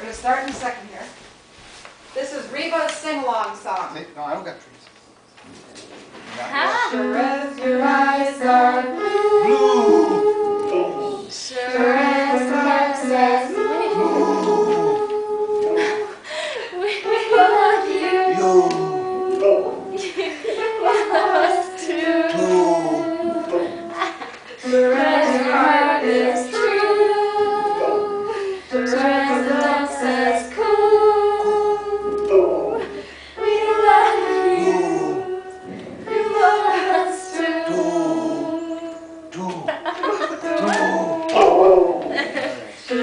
gonna start in a second here. This is Reba's sing-along song. See, no, I don't got trees. Sure as your eyes are blue, sure as the heart says We love you. Sure as your heart is true, sure as the love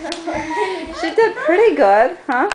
She did pretty good, huh?